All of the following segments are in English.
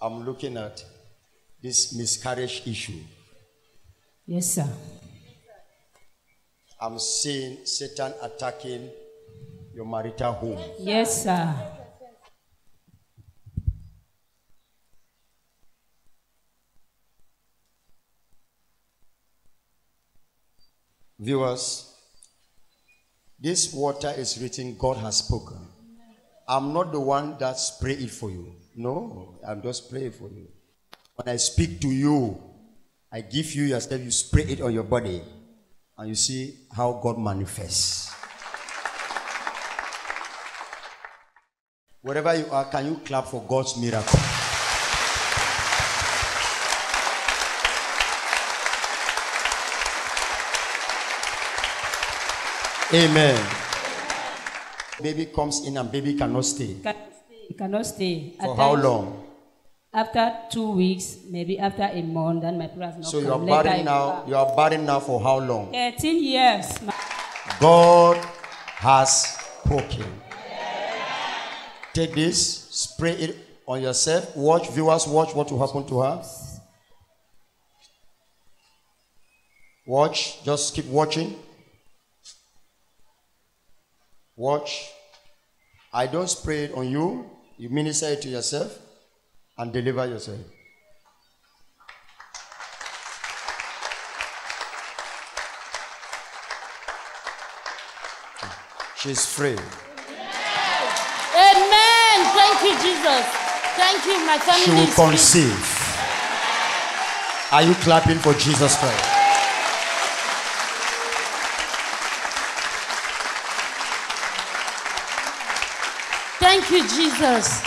I'm looking at this miscarriage issue. Yes, sir. I'm seeing Satan attacking your marital home. Yes, sir. Viewers, this water is written, God has spoken. I'm not the one that spray it for you. No, I'm just praying for you. When I speak to you, I give you yourself, you spray it on your body, and you see how God manifests. Wherever you are, can you clap for God's miracle? Amen. Baby comes in and baby cannot stay. You cannot stay. For how long? After two weeks, maybe after a month, then my prayers not So you are come. Later barren now. You are barren now for how long? 13 years. God has spoken. Take this, spray it on yourself. Watch, viewers, watch what will happen to her. Watch, just keep watching. Watch. I don't spray it on you. You minister it to yourself and deliver yourself. She's free. Amen. Thank you, Jesus. Thank you, my family. She will conceive. Are you clapping for Jesus Christ? Thank you, Jesus.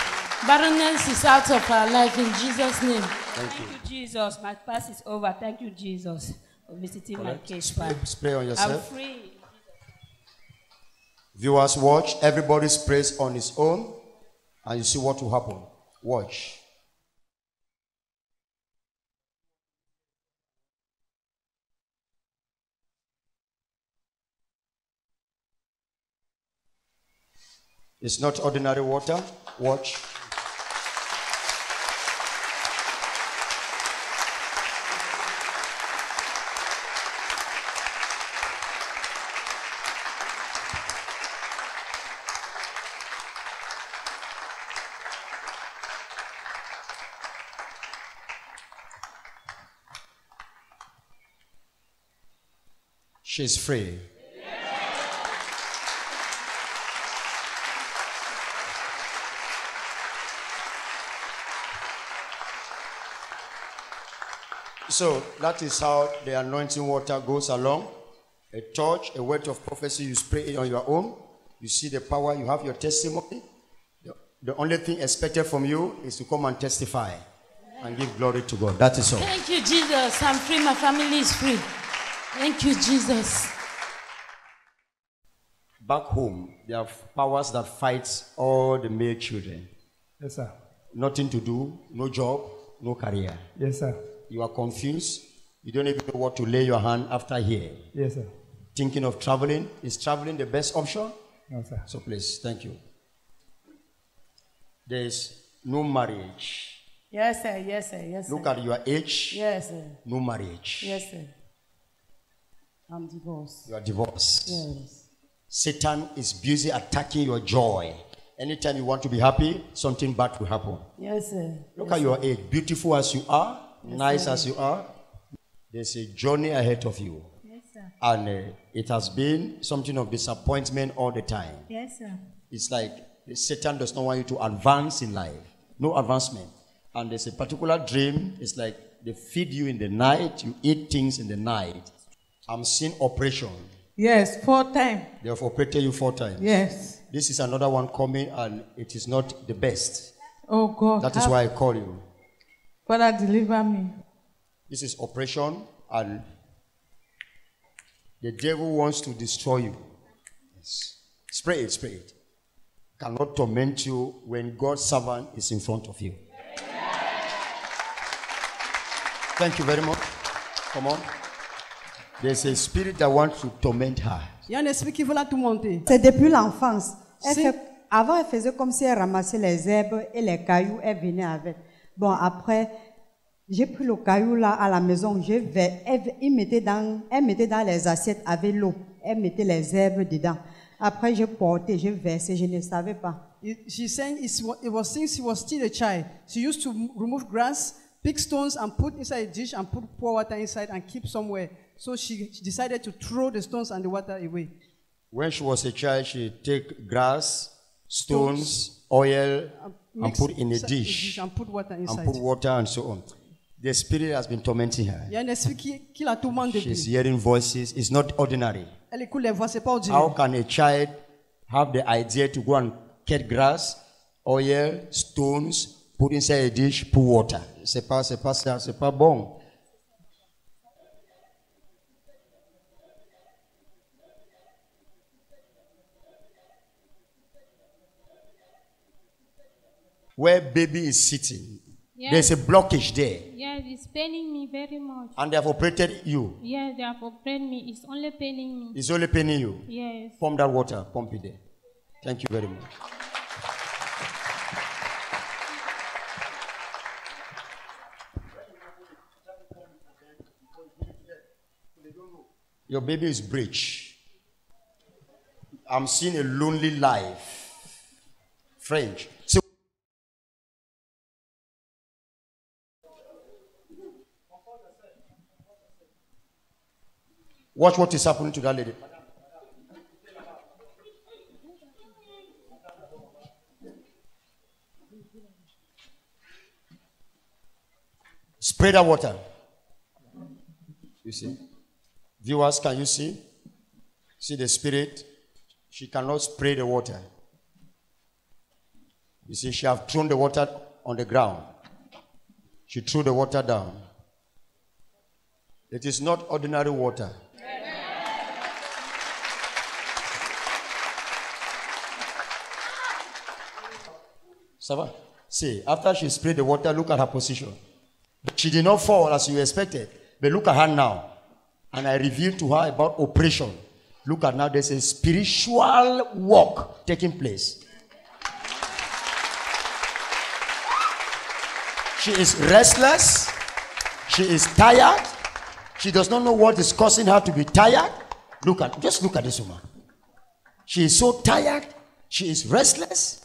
Barrenness is out of our life in Jesus' name. Thank you. Thank you, Jesus. My past is over. Thank you, Jesus, for visiting my Correct. case Spray, file. spray on I'm free. Viewers, watch. Everybody sprays on his own, and you see what will happen. Watch. It's not ordinary water. Watch. She's free. So that is how the anointing water goes along. A touch, a word of prophecy, you spray it on your own. You see the power, you have your testimony. The, the only thing expected from you is to come and testify and give glory to God. That is all. Thank you, Jesus. I'm free. My family is free. Thank you, Jesus. Back home, there are powers that fight all the male children. Yes, sir. Nothing to do, no job, no career. Yes, sir. You are confused. You don't even know what to lay your hand after here. Yes, sir. Thinking of traveling. Is traveling the best option? No, sir. So please, thank you. There's no marriage. Yes, sir. Yes, sir. Yes, sir. Look at your age. Yes, sir. No marriage. Yes, sir. I'm divorced. You are divorced. Yes. Satan is busy attacking your joy. Anytime you want to be happy, something bad will happen. Yes, sir. Look at your age. Beautiful as you are, nice as you are, there's a journey ahead of you. Yes, sir. And uh, it has been something of disappointment all the time. Yes, sir. It's like Satan does not want you to advance in life. No advancement. And there's a particular dream. It's like they feed you in the night, you eat things in the night. I'm seeing operation. Yes, four times. They have operated you four times. Yes. This is another one coming, and it is not the best. Oh God. That is why I call you. Father, deliver me. This is operation, and the devil wants to destroy you. Yes. Spray it, spray it. Cannot torment you when God's servant is in front of you. Thank you very much. Come on. There's a spirit that wants to torment her. Il y a un esprit qui veut la tourmenter. C'est depuis l'enfance. Elle Si- fait- avant, elle faisait comme si elle ramassait les herbes et les cailloux, elle venait avec. Bon, après, j'ai pris le caillou là à la maison. Je vais, elle, il mettait dans, elle mettait dans les assiettes avec l'eau. Elle mettait les herbes dedans. Après, j'ai porté, j'ai versé, je ne savais pas. She's saying it was since she was still a child. She used to remove grass, pick stones, and put inside a dish and put pour water inside and keep somewhere. So she, she decided to throw the stones and the water away. When she was a child, she take grass, stones, oil, and put in a dish and put water inside. and put water and so on. The spirit has been tormenting her. Il y a un esprit qui, qui la tourmente She's hearing voices. It's not ordinary. Elle écoute les voix, c'est pas How can a child have the idea to go and cut grass, oil, stones, put inside a dish, put water? C'est pas, c'est pas c'est pas bon. Where baby is sitting, there's a blockage there, Yes, it's paining me very much. and they have operated you. Yes, they have operated me. It's only paining me. It's only paining you. Yes. Pump that water, pump it there. Thank you very much. Your baby is breech. I'm seeing a lonely life. French. So watch what is happening to that lady. Spray that water. You see? Viewers, can you see? See the spirit? She cannot spray the water. You see, she have thrown the water on the ground. She threw the water down. It is not ordinary water. Sava, see, after she sprayed the water, look at her position. She did not fall as you expected. But look at her now. And I revealed to her about operation. Look at now, there's a spiritual walk taking place. She is restless. She is tired. She does not know what is causing her to be tired. Look at just look at this woman. She is so tired. She is restless.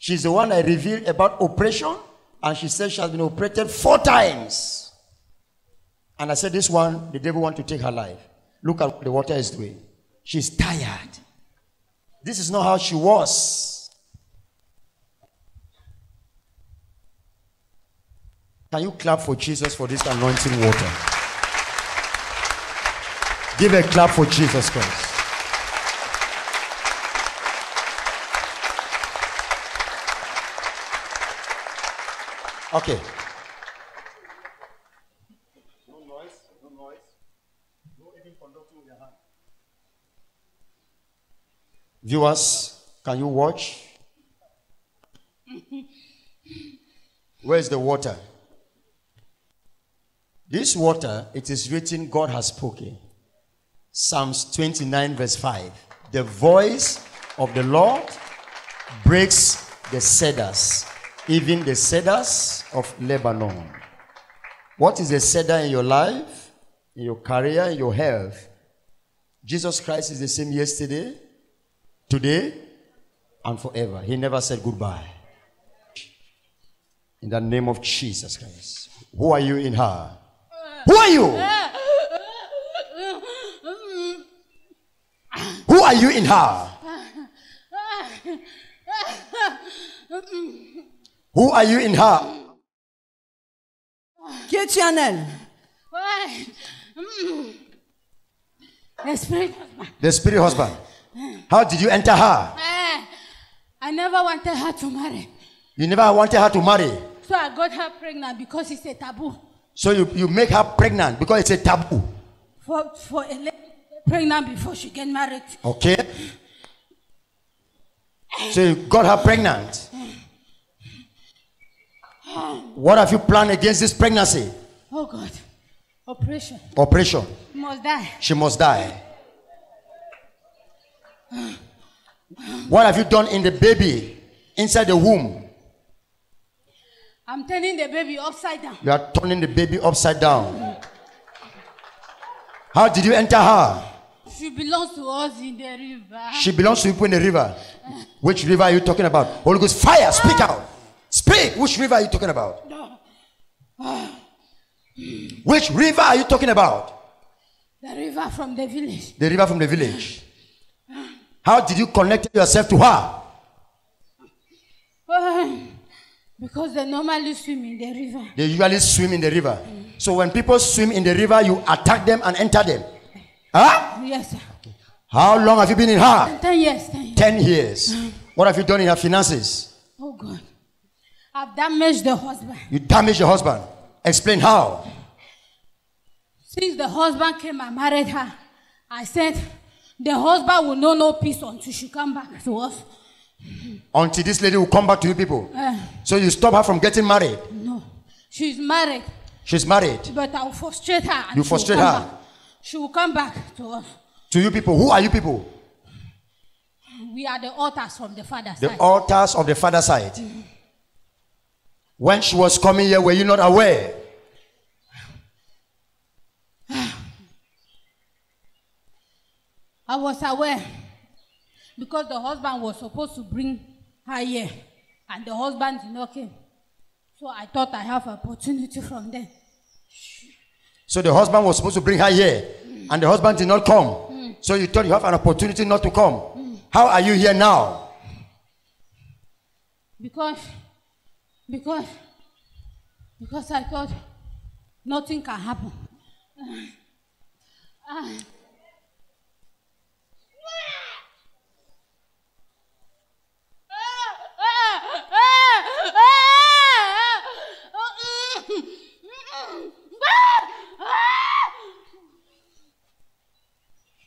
She's the one I revealed about operation, and she said she has been operated four times. And I said, This one, the devil want to take her life. Look at what the water is doing. She's tired. This is not how she was. Can you clap for Jesus for this anointing water? Give a clap for Jesus Christ. Okay. No noise, no noise. No even conducting with your hand. Viewers, can you watch? Where is the water? This water, it is written, God has spoken. Psalms 29, verse 5. The voice of the Lord breaks the cedars, even the cedars of Lebanon. What is a cedar in your life, in your career, in your health? Jesus Christ is the same yesterday, today, and forever. He never said goodbye. In the name of Jesus Christ. Who are you in her? Who are you? Who are you in her? Who are you in her? Qui es-tu en elle? Why? The spirit of my- The spirit husband. How did you enter her? Eh, I never wanted her to marry. You never wanted her to marry. So I got her pregnant because it's a taboo So you, you make her pregnant because it's a taboo. for, for a lady pregnant before she get married. Okay? So you got her pregnant. What have you planned against this pregnancy? Oh God. Operation. Operation. Must die. She must die. What have you done in the baby inside the womb? I'm turning the baby upside down. You are turning the baby upside down. How did you enter her? She belongs to us in the river. She belongs to people in the river. Which river are you talking about? Holy Ghost, fire, speak out. Which river are you talking about? Which river are you talking about? The river from the village. The river from the village. How did you connect yourself to her? Because they normally swim in the river. They usually swim in the river. So when people swim in the river, you attack them and enter them. Huh? Yes, sir. How long have you been in her? Ten years, ten years. Ten years. What have you done in her finances? Oh God. I've damaged the husband. You damaged your husband. Explain how. Since the husband came and married her, I said the husband will know no peace until she come back to us. Until this lady will come back to you people. Uh, So you stop her from getting married. no. She's married, She's married. but I will frustrate her. You frustrate her? back. She will come back to us. To you people. Who are you people? We are the altars from the father's The side. altars of the father side. When she was coming here, were you not aware? I was aware because the husband was supposed to bring her here, and the husband did not come. So I thought I have opportunity from them. So the husband was supposed to bring her here, and the husband did not come. So you thought you have an opportunity not to come. Hmm. How are you here now? Because, because, because I thought nothing can happen. Ah.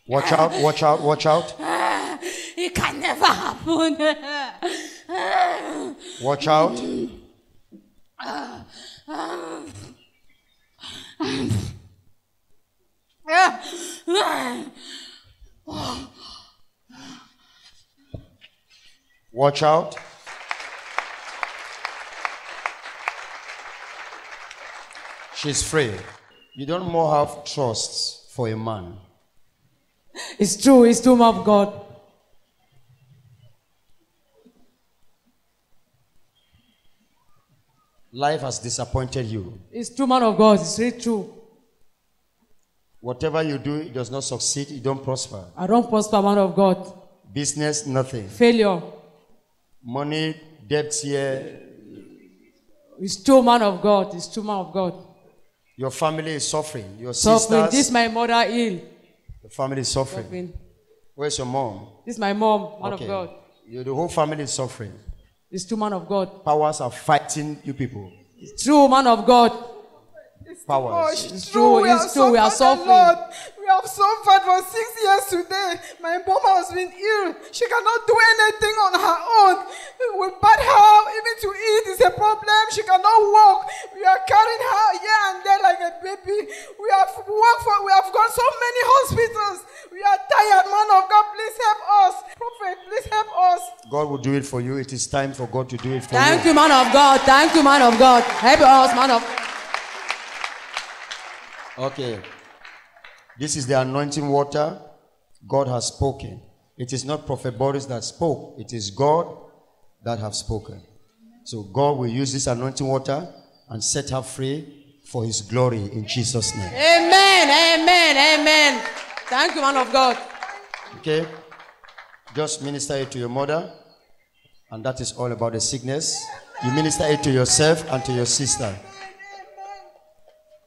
Watch out, watch out, watch out, It can never happen. watch out. Watch out. She's free. You don't more have trust for a man. It's true. It's man of God. Life has disappointed you. It's true, man of God. It's really true. Whatever you do, it does not succeed, you don't prosper. I don't prosper, man of God. Business, nothing. Failure. Money, debts here. It's true, man of God. It's true, man of God. Your family is suffering. Your Suffering. sisters, This my mother ill. the family is suffering. Suffering. Where's your mom? This is my mom, man Okay. of God. You, the whole family is suffering. It's true, man of God. Powers are fighting you people. It's true, man of God. It's Powers. It's true. It's true. We are suffered a suffering. Lot. We have suffered for six years today. My mom has been ill. She cannot do anything on her own. We bad her even to eat is a problem. She cannot walk. We are carrying her here and there like a baby. We have worked for. We have gone so many hospitals. We are tired, man of God. Please help us, prophet. Please help us. God will do it for you. It is time for God to do it for Thank you. you, man of God. Thank you, man of God. Help us, man of Okay. This is the anointing water. God has spoken. It is not Prophet Boris that spoke, it is God that have spoken. So God will use this anointing water and set her free for his glory in Jesus' name. Amen. Amen. Amen. Thank you, man of God. Okay? Just minister it to your mother, and that is all about the sickness. You minister it to yourself and to your sister.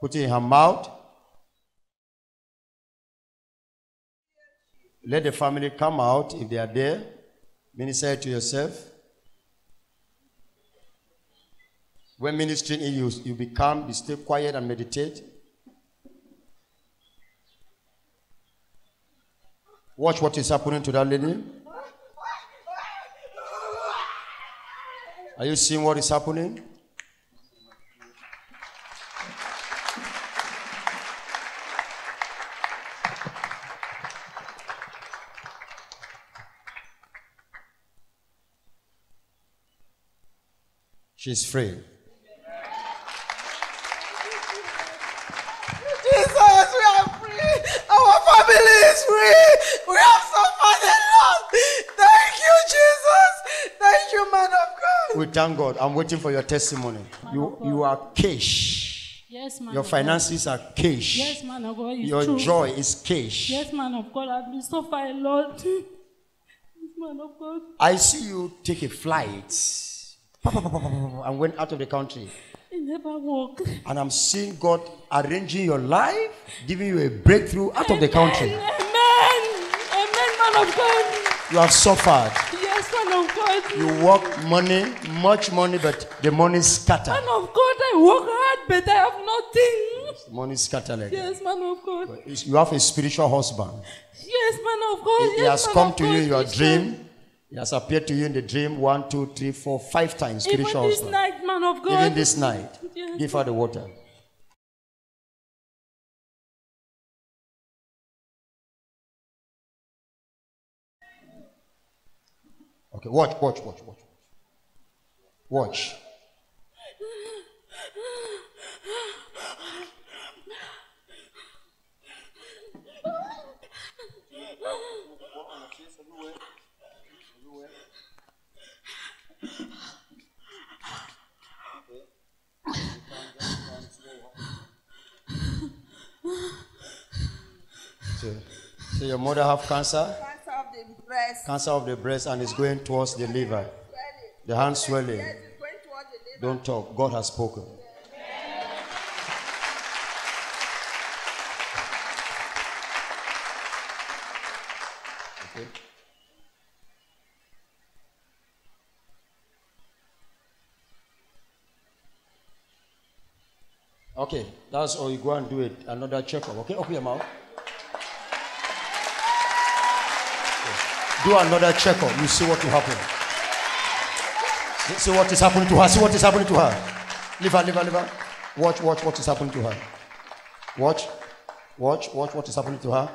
Put it in her mouth. Let the family come out if they are there. Minister to yourself. When ministering, it, you, you be calm, you stay quiet and meditate. Watch what is happening to that lady. Are you seeing what is happening? She's free. Jesus, we are free. Our family is free. We have suffered a lot. Thank you, Jesus. Thank you, man of God. We thank God. I'm waiting for your testimony. You you are cash. Yes, man. Your finances God. are cash. Yes, man of God. It's your true. joy is cash. Yes, man of God. I've been suffering a lot. man of God. I see you take a flight and went out of the country. It never work. And I'm seeing God arranging your life, giving you a breakthrough out of the country. Amen. Amen, man of God. You have suffered. Yes, man of God. You work money, much money, but the money is scattered. Man of God, I work hard, but I have nothing. Money is scattered like. Yes, man of God. You have a spiritual husband. Yes, man of God. He, he yes, has come to you in your dream. He has appeared to you in the dream one, two, three, four, five times. Even this night, man of God. Even this night. Give her the water. Okay, watch, watch, watch, watch. Watch. So, so your mother have cancer? Cancer of the breast. Cancer of the breast and it's going towards the liver. The hand swelling. Yes, it's going towards the liver. Don't talk. God has spoken. Okay. Okay, that's all. You go and do it. Another checkup. Okay, open your mouth. Okay. Do another checkup. You see what will happen. See- See what is happening to her. See what is happening to her. Leave her, leave her, leave her. Watch, watch what is happening to her. Watch, watch, watch what is happening to her.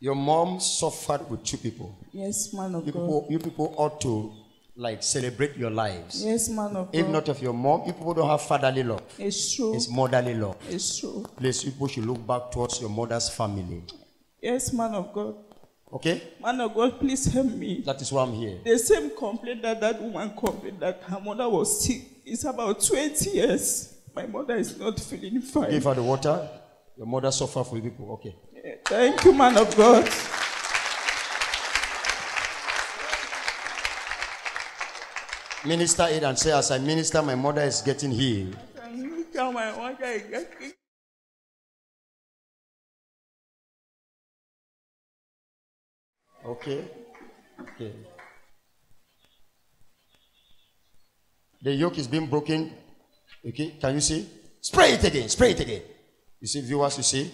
Your mom suffered with two people. Yes, man of You God. people, you people ought to like celebrate your lives. Yes, man of God. If God. not of your mom, you people don't have fatherly love. It's true. It's motherly love. It's true. Please, people should look back towards your mother's family. Yes, man of God. Okay? Man of God, please help me. That is why I'm here. The same complaint that that woman complained that her mother was sick is about 20 years. My mother is not feeling fine. Give her the water. Your mother suffered for people. Okay. Thank you, man of God. Minister it and say, as I minister, my mother is getting healed. Okay. Okay. The yoke is being broken. Okay. Can you see? Spray it again. Spray it again. You see, viewers, you see?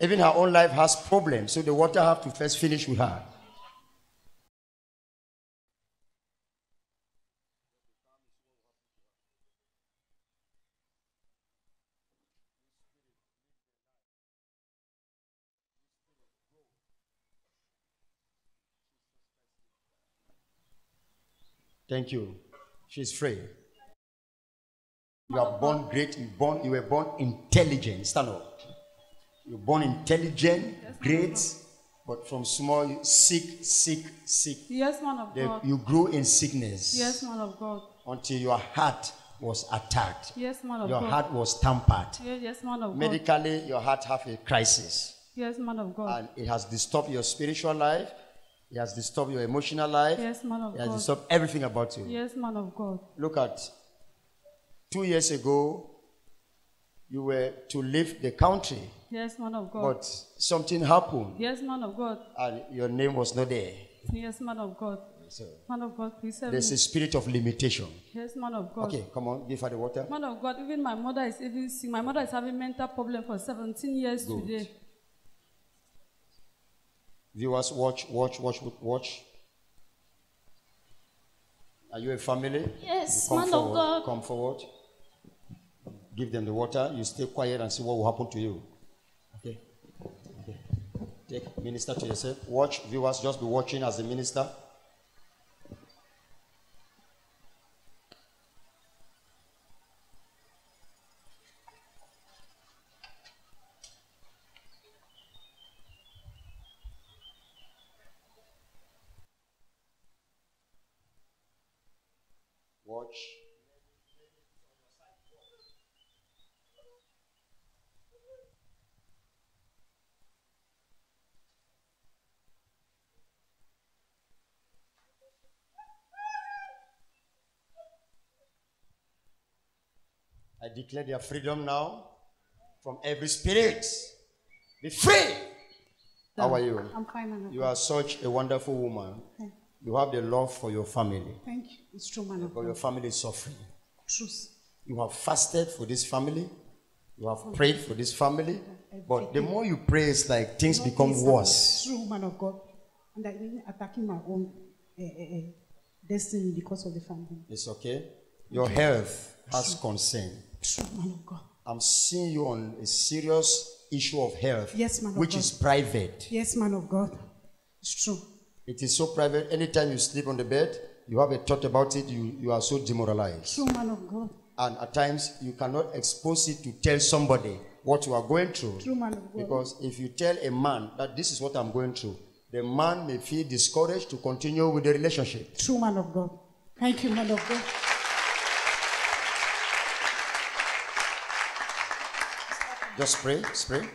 Even her own life has problems, so the water have to first finish with her. Thank you. She's free. You are born great. You born. You were born intelligent. Stand up. You're born intelligent, great, but from small, you sick, sick, sick. Yes, man of The- God. you grew in sickness Yes, man of God. until your heart was attacked. Yes, man of Your God. Your heart was tampered. Yes, yes, man of God. Medically, your heart have a crisis, Yes, man of God. and it has disturbed your spiritual life. It has disturbed your emotional life. Yes, man of It has God. disturbed everything about you. Yes, man of God. Look at two years ago, you were to leave the country, Yes, man of God. but something happened, Yes, man of God. and your name was not there. Yes, man of God. So Man of God, please help there's me. a spirit of limitation. Yes, man of God. Okay, come on, give her the water. Man of God, even my mother is even sick. My mother is having mental problem for 17 years Good. today. Viewers, watch, watch, watch, watch. Are you a family? Yes, You come of forward. God. Come forward. Give them the water. You stay quiet and see what will happen to you. Okay. Okay. Take minister to yourself. Watch, viewers. Just be watching as the minister. Watch. I declare their freedom now from every spirit. Be free. How are you? I'm fine, man You are such a wonderful woman. Thank You have the love for your family, Thank you. It's true, man of but your family is suffering. Truth. You have fasted for this family. You have prayed for this family. But the more you pray, it's like things Nothing become worse. True, man of God. And I'm even attacking my own uh, uh, destiny because of the family. It's okay. Your health has concern. True, man of God. I'm seeing you on a serious issue of health, Yes, man of which God. is private. Yes, man of God. It's true. It is so private. Anytime you sleep on the bed, you have a thought about it, you, you are so demoralized. True, man of God. And at times, you cannot expose it to tell somebody what you are going through. True, man of God. Because if you tell a man that this is what I'm going through, the man may feel discouraged to continue with the relationship. True, man of God. Thank you, man of God. Just pray, pray.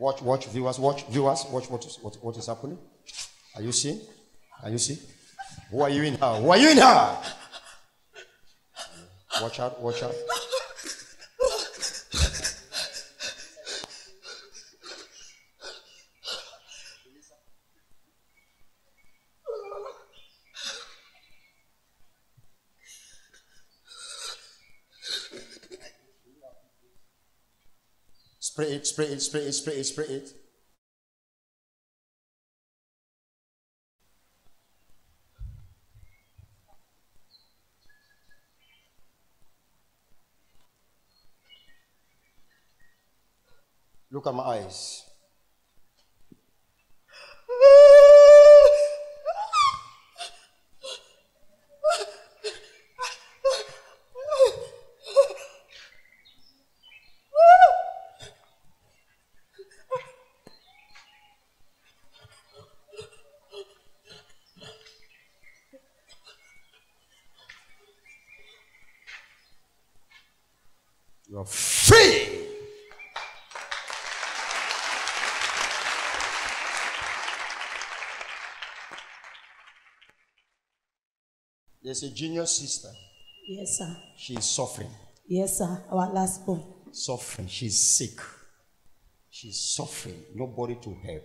Watch, watch, viewers, watch, viewers, watch what is, what, what is happening. Are you seeing? Are you seeing? Who are you in her? Who are you in her? Watch out, watch out. Spray it, spray it, spray it, spray it, spray it. Look at my eyes. You're free. There's a junior sister. Yes, sir. She's suffering. Yes, sir. Our last born. Suffering. She's sick. She's suffering. Nobody to help.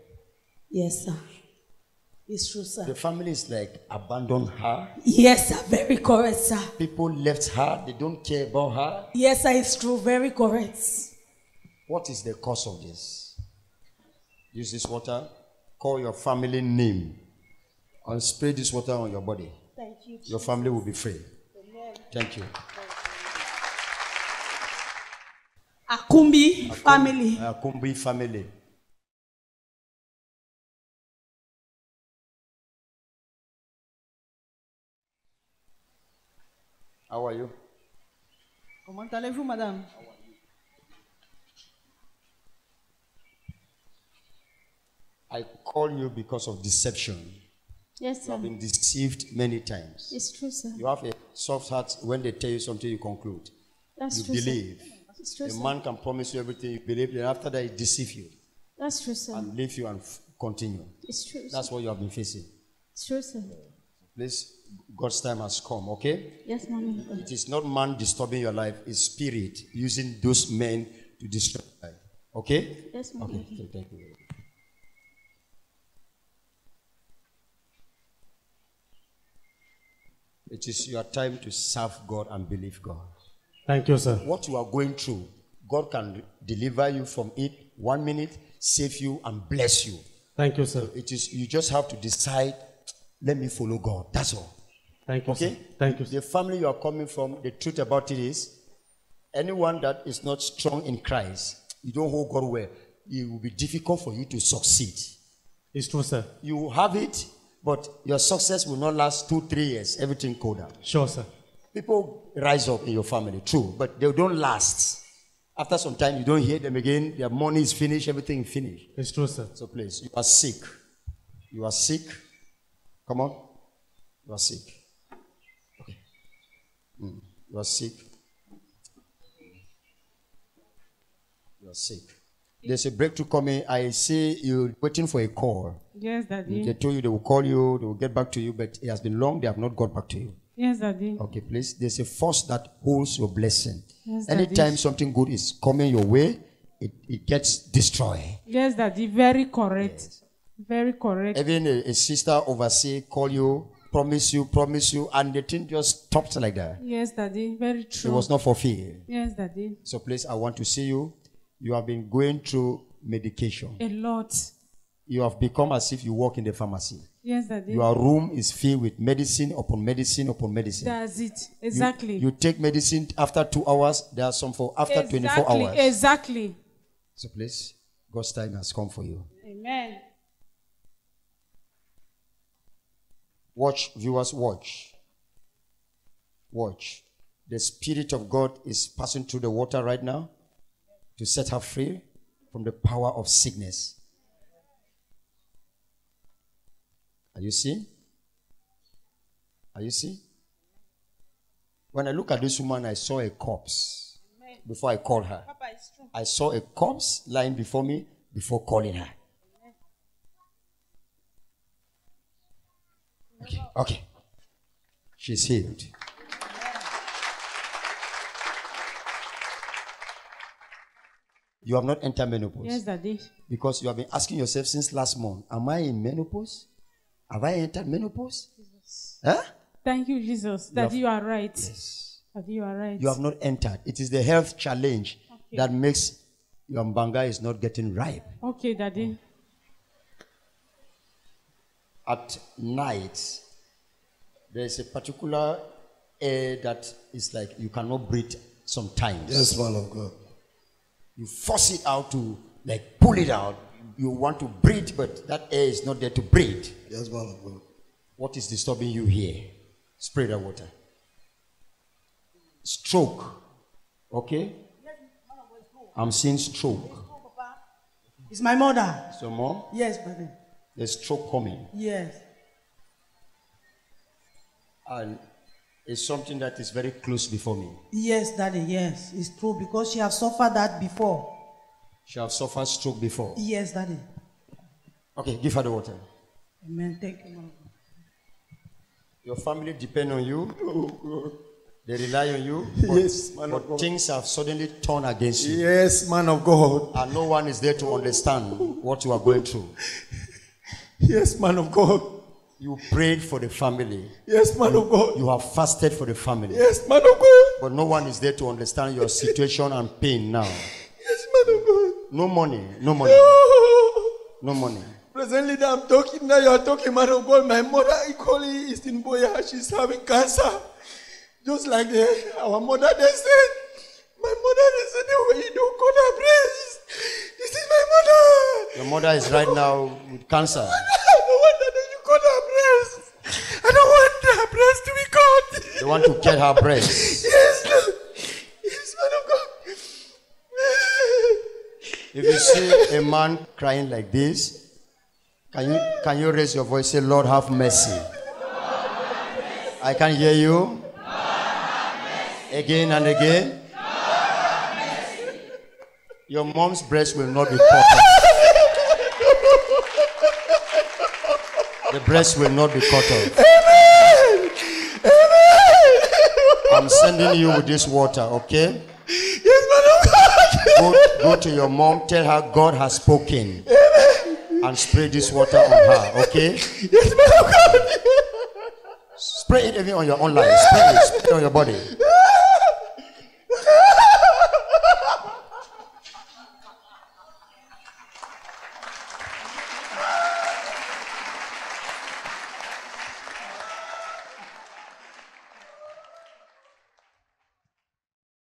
Yes, sir. It's true, sir. The family is like abandoned her. Yes, sir. Very correct, sir. People left her. They don't care about her. Yes, sir. It's true. Very correct. What is the cause of this? Use this water. Call your family name. And spray this water on your body. Thank you. Your family will be free. Thank you. Akumbi family. Akumbi family. How are you? Comment allez-vous, madame? I call you because of deception. Yes, You sir. have been deceived many times. It's true, sir. You have a soft heart when they tell you something, you conclude. That's you true, sir. believe. It's true, a sir. man can promise you everything, you believe, then after that, he deceive you That's true, sir. and leave you and f- continue. It's true, That's sir. what you have been facing. It's true, sir. Please, God's time has come, okay? Yes, God. It is not man disturbing your life, it's spirit using those men to destroy your life. Okay? Yes, man Okay, okay, thank you. It is your time to serve God and believe God. Thank you, sir. What you are going through, God can deliver you from it one minute, save you, and bless you. Thank you, sir. It is you just have to decide, let me follow God. That's all. Thank you, Okay? sir. Thank you. The family you are coming from, the truth about it is, anyone that is not strong in Christ, you don't hold God well, it will be difficult for you to succeed. It's true, sir. You have it, but your success will not last two, three years. Everything go down. Sure, sir. People rise up in your family, true, but they don't last. After some time, you don't hear them again. Their money is finished, everything is finished. It's true, sir. So please, you are sick. You are sick. Come on. You are sick. Mm. You are sick. You are sick. There's a breakthrough coming. I see you're waiting for a call. Yes, Daddy. They told you they will call you, they will get back to you, but it has been long, they have not got back to you. Yes, Daddy. Okay, please. There's a force that holds your blessing. Yes, Daddy. Anytime something good is coming your way, it, it gets destroyed. Yes, Daddy. Very correct. Very correct. Even a, a sister overseer call you, promise you, promise you, and the thing just stops like that. Yes, Daddy. Very true. It was not fulfilled. Yes, Daddy. So please, I want to see you. You have been going through medication. A lot. You have become as if you work in the pharmacy. Yes, Daddy. Your room is filled with medicine upon medicine upon medicine. That's it. You- Exactly. You, take medicine after two hours. There are some for after exactly. 24 hours. Exactly. So please, God's time has come for you. Amen. Watch, viewers, watch. Watch. The Spirit of God is passing through the water right now to set her free from the power of sickness. Are you seeing? Are you seeing? When I look at this woman, I saw a corpse before I called her. I saw a corpse lying before me before calling her. Okay, okay. She's healed. You have not entered menopause. Yes, Daddy. Because you have been asking yourself since last month, am I in menopause? Have I entered menopause? Huh? Thank you, Jesus. You Daddy, have- you are right. Yes. Daddy, you are right. You have not entered. It is the health challenge that makes your mbanga is not getting ripe. Okay, Daddy. At night, there is a particular air that is like you cannot breathe sometimes. Yes, man of God. You force it out to like pull it out. You want to breathe, but that air is not there to breathe. Yes, man of God. What is disturbing you here? Spray the water. Stroke. Okay? I'm seeing stroke. It's my mother. It's your mom? Yes, Daddy. There's stroke coming. Yes. And it's something that is very close before me. Yes, Daddy. Yes, it's true because she has suffered that before. She have suffered stroke before. Yes, Daddy. Okay, give her the water. Amen. Thank you, man. Your family depend on you. They rely on you. Yes, man but of God. things have suddenly turned against you. Yes, man of God. And no one is there to understand what you are going through. Yes, man of God. You prayed for the family. Yes, man of God. You have fasted for the family. Yes, man of God. But no one is there to understand your situation and pain now. Yes, man of God. No money. No money. No money. Presently, that I'm talking now, you are talking, man of God. My mother equally is in Buea. She's having cancer. Just like the, our mother, they said, my mother, they said, the way you don't cut her breast. This is my mother. Your mother is right now with cancer. I don't want that you cut her breast. I don't want her breast to be cut. They want to cut her breast. Yes, Lord. yes, man of God. If you see a man crying like this, can you can you raise your voice? Say, Lord, have mercy. I can hear you. Again and again. Your mom's breast will not be cut off. The breast will not be cut off. Amen. Amen. I'm sending you with this water, okay? Yes, man of God. Go, go to your mom, tell her God has spoken. And spray this water on her, okay? Yes, man of God. Spray it even on your own life. Spray it, spray it on your body.